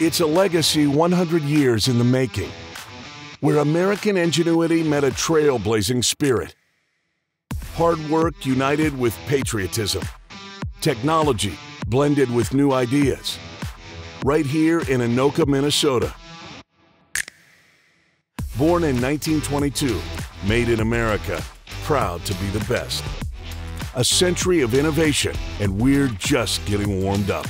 It's a legacy 100 years in the making, where American ingenuity met a trailblazing spirit. Hard work united with patriotism. Technology blended with new ideas. Right here in Anoka, Minnesota. Born in 1922, made in America, proud to be the best. A century of innovation, and we're just getting warmed up.